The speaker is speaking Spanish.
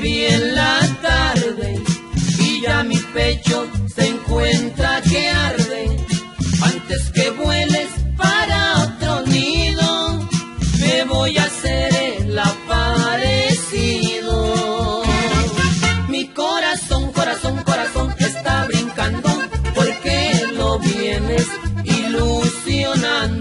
vi en la tarde y ya mi pecho se encuentra que arde. Antes que vueles para otro nido, me voy a hacer el aparecido. Mi corazón, corazón, corazón está brincando porque lo vienes ilusionando.